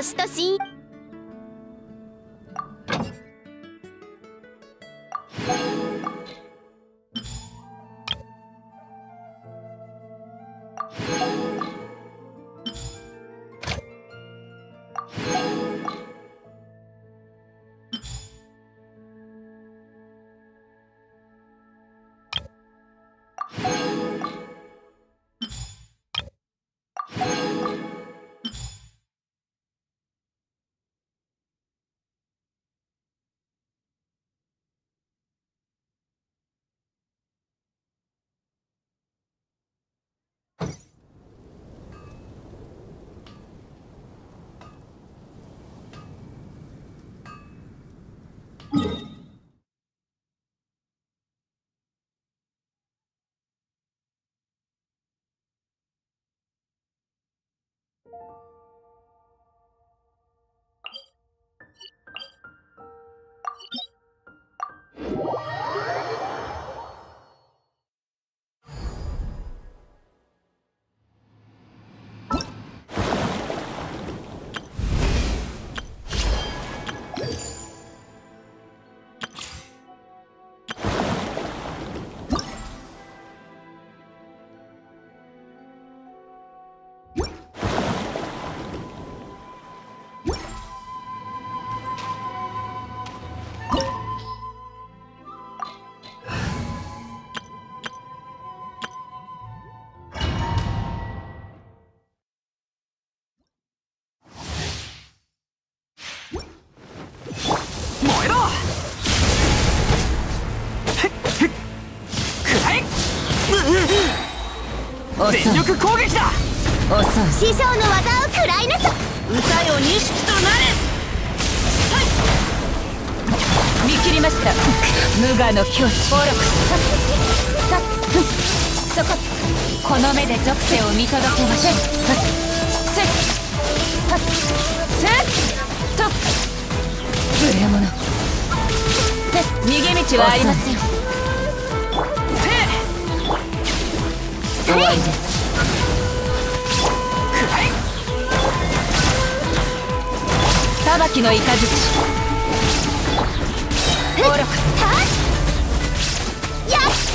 星とし 全力攻撃だ。遅い師匠の技を食らいなさ歌よ錦となれ。見切りました。無我の境地暴力そここの目で属性を見届けましょうせっ。せっ。と無礼者逃げ道はありません終わりです。裁きの雷暴力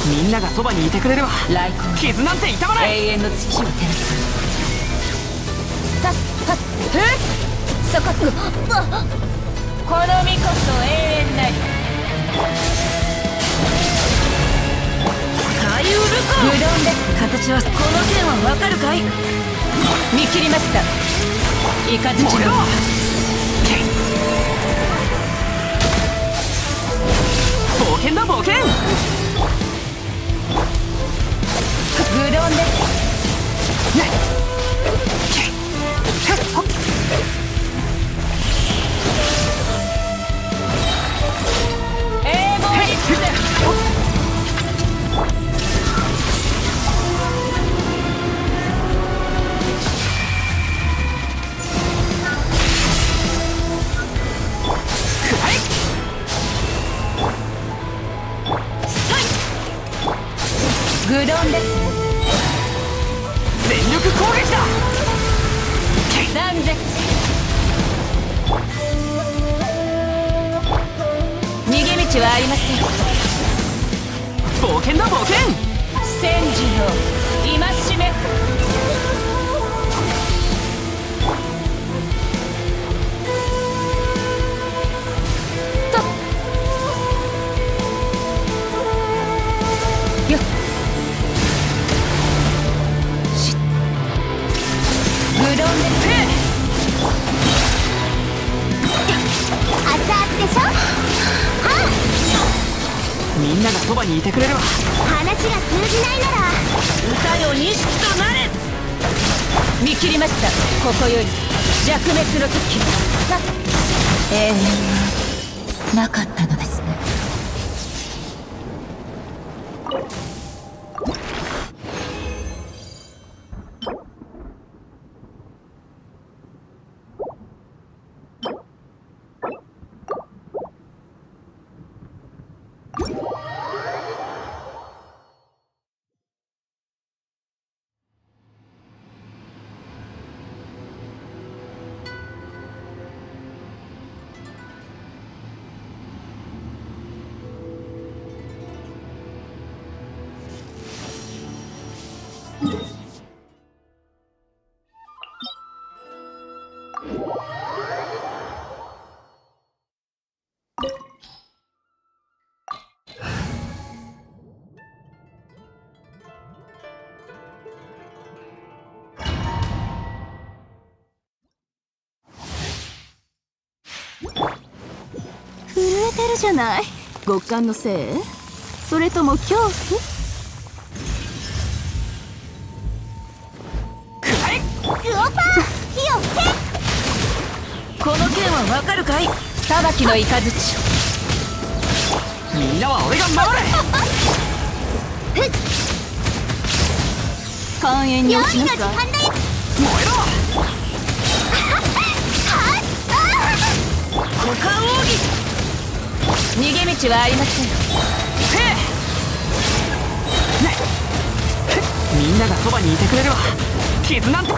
みんながそばにいてくれるわ。来光傷なんて痛まない。永遠の月を照らすたっはっふっそこ。この身こそ永遠なりかゆるか無論です。形はこの剣はわかるかい？見切りました。雷の燃えろ冒険だ冒険。無論です。永愚論です。全力攻撃だ。断絶逃げ道はありません。冒険だ冒険。戦時の戒めでしょ？はみんながそばにいてくれるわ話が通じないなら。歌よ錦となれ。見切りました。ここより弱滅の時が永遠はなかったのですねいじゃない。極寒のせい？それとも恐怖？くらえクオパー火を吹け。この剣はわかるかい？裁きの雷。みんなは俺が守る。寛遠に落ちなさい。燃えろ。股間奥義逃げ道はありません。みんながそばにいてくれるわ。傷なんて。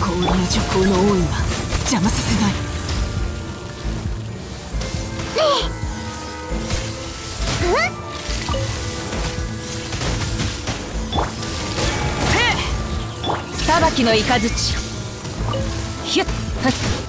氷の徐行の王位は邪魔させない。裁きの雷。ヒュッはっ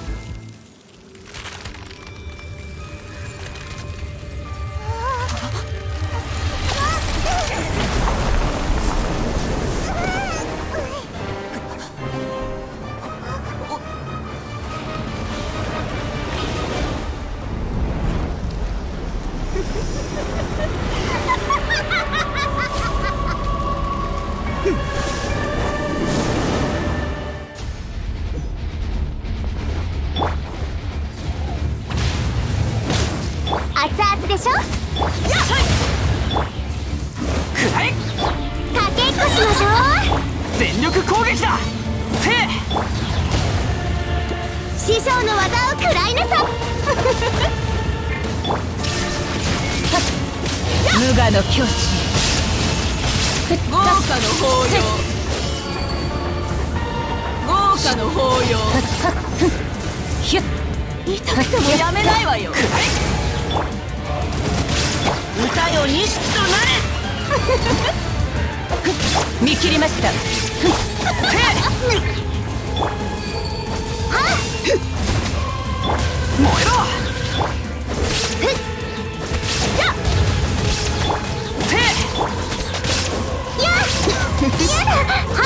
全力攻撃だせ師匠の技を食らいなさ無我の境地豪華の法要豪華の法要ヒュッ痛くてもやめないわよ 歌よ錦となれ。見切りました。燃えろせえややだは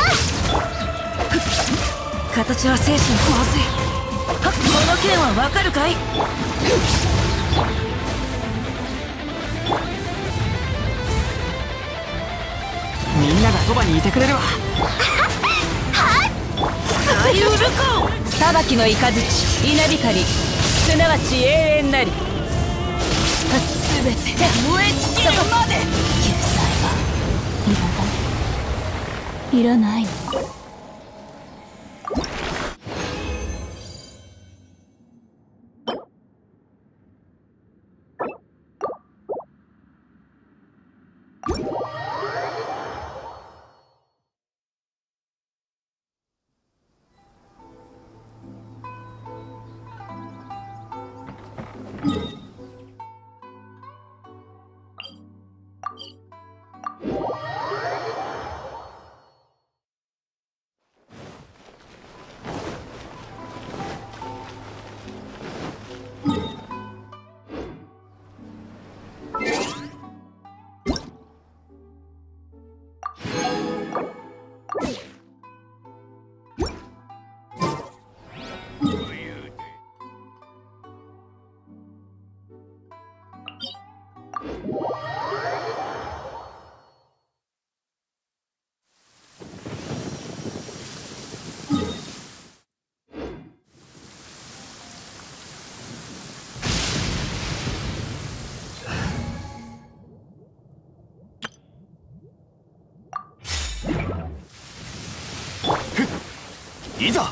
形は精神まずい。はこの剣はわかるかいみんながそばにいてくれるわ。大ウルコ裁きの雷稲光すなわち永遠なり。すべて燃え尽きる。まで。救済は。いらない。いらない。のいざ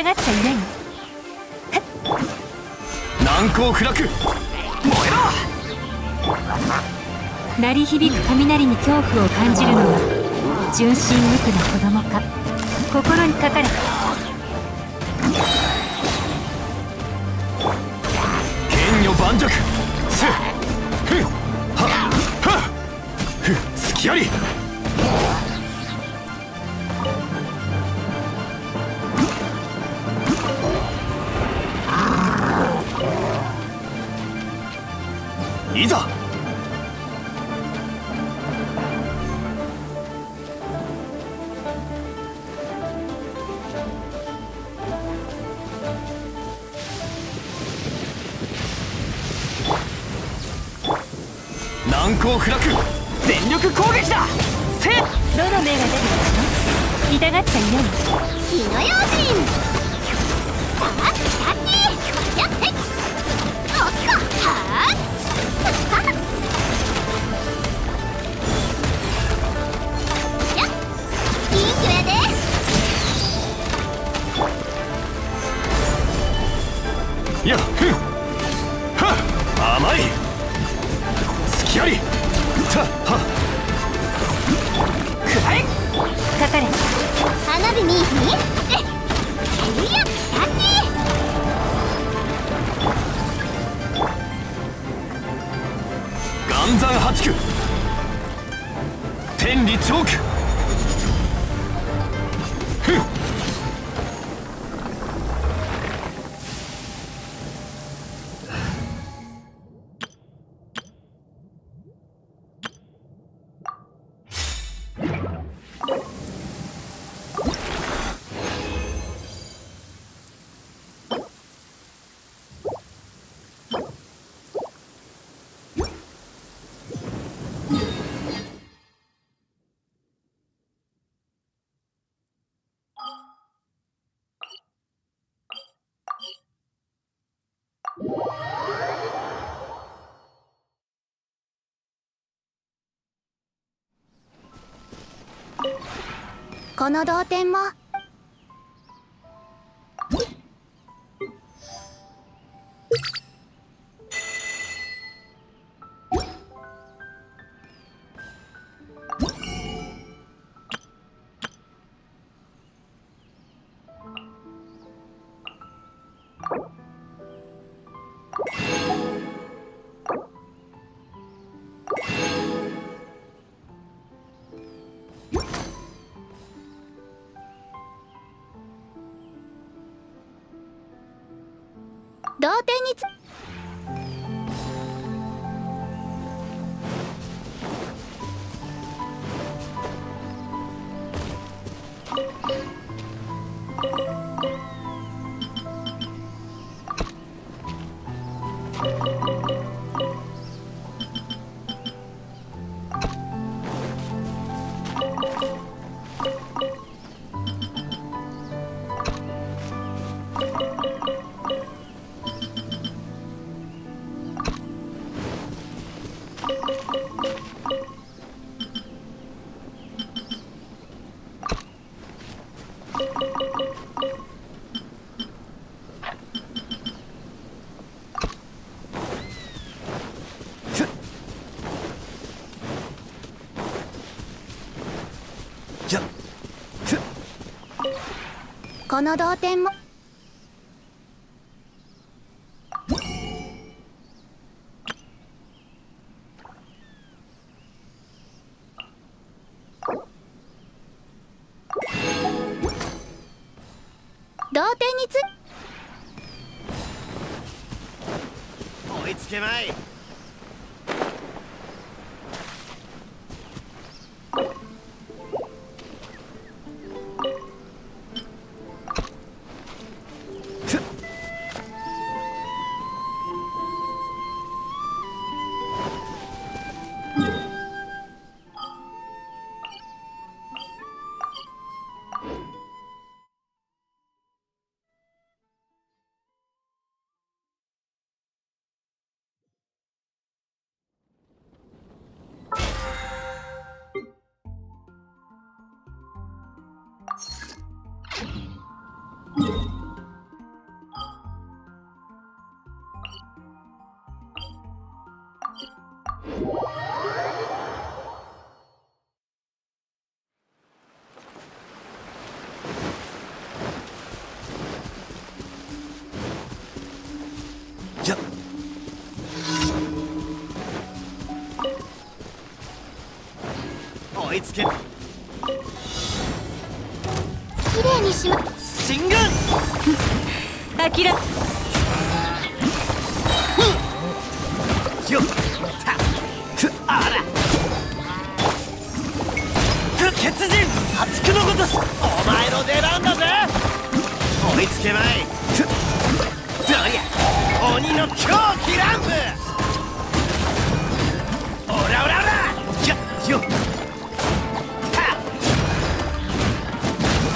痛がっちゃいない難攻不落燃えろ鳴り響く雷に恐怖を感じるのは純真無垢な子供か心にかかれ剣女盤石すふんははふ隙ありいざ。難攻不落全力攻撃だ。せ。どの目が出るかしら痛がっちゃいない火の用心。さあキャッチやっへいおっとはあやっいいくらで。やふは甘い。隙ありたはくらえかかれ。花火にン八九天理チョーク。この同点も童貞につこの同点も。同点につ。追いつけまい。Música よよ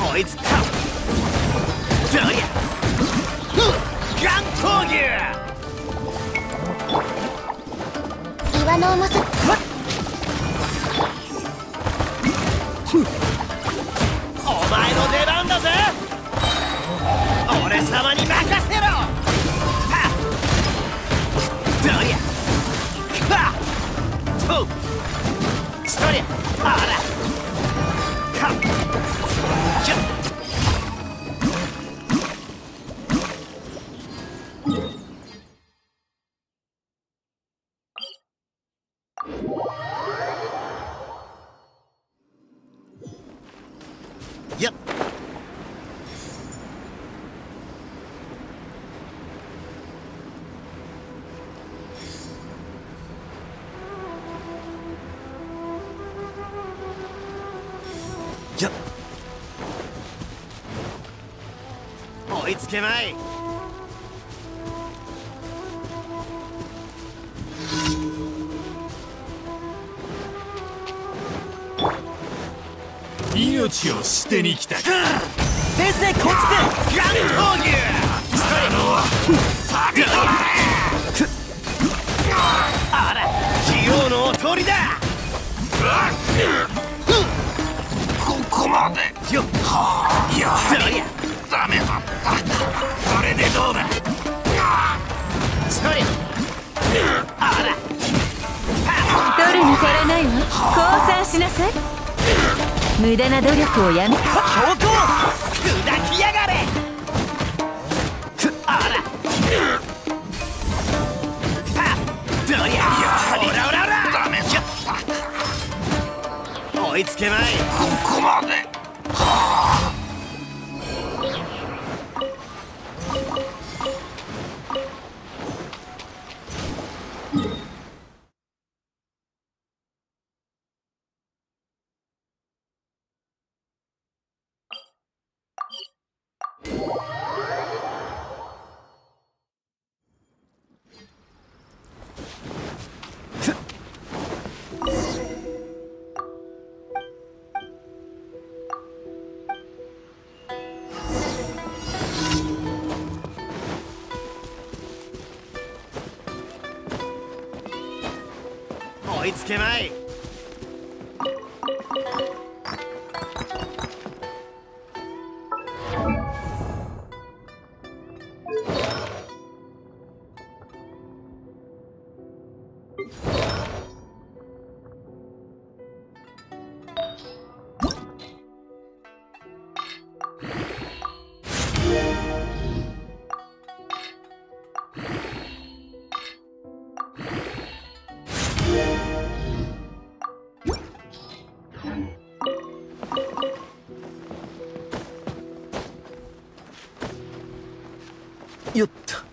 は追いつかどりゃガン闘牛岩の重さお前の出番だぜ。俺様に任そりいつけまい。命を捨てに来た。か先生こっちであら。器用のお通りだ。ここまで。よっ。やはりでどうだ？そりゃあら。取るに足らないわ。降参しなさい。無駄な努力をやめ。強行砕きやがれ。あら。どりゃやはり。オラオラオラ。ダメだよっ追いつけまい。ここまで追いつけまい。よっと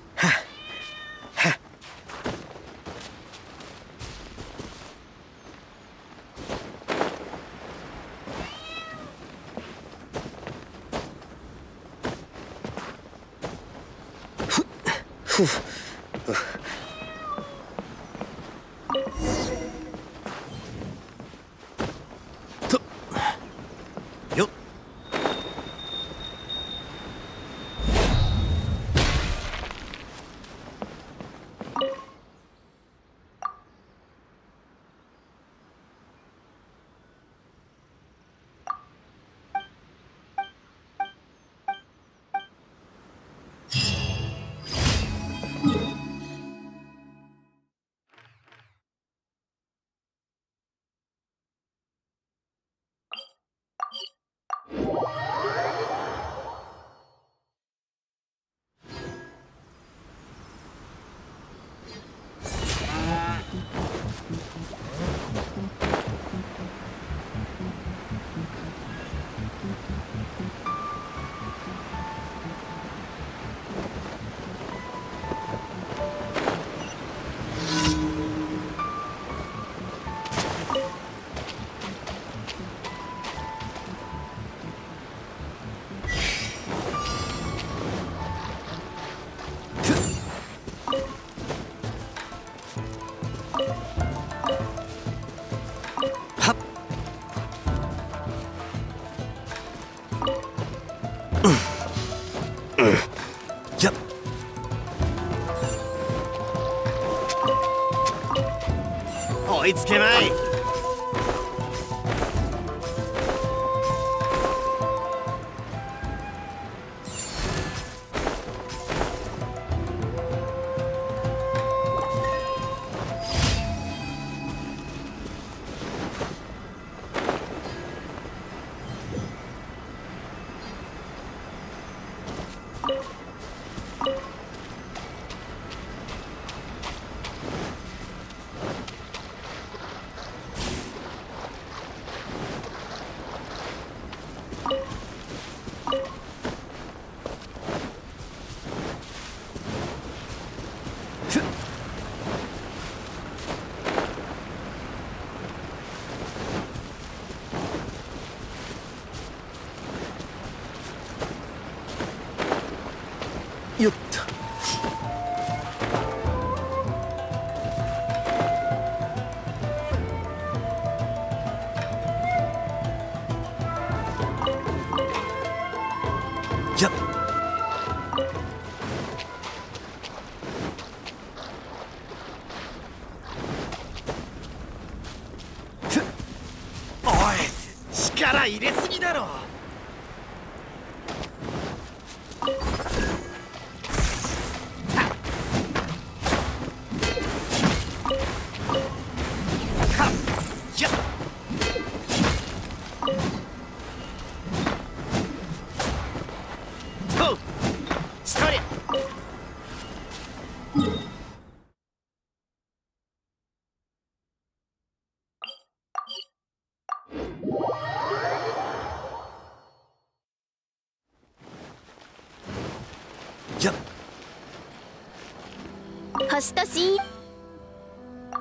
星とし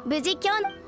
無事キョン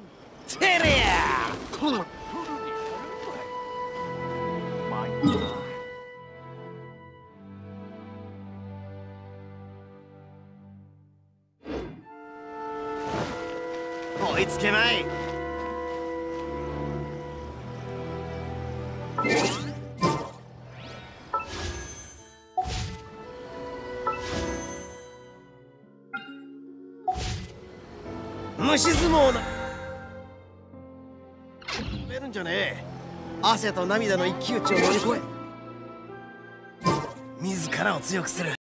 てれや追いつけない。汗と涙の一騎打ちを乗り越え自らを強くする。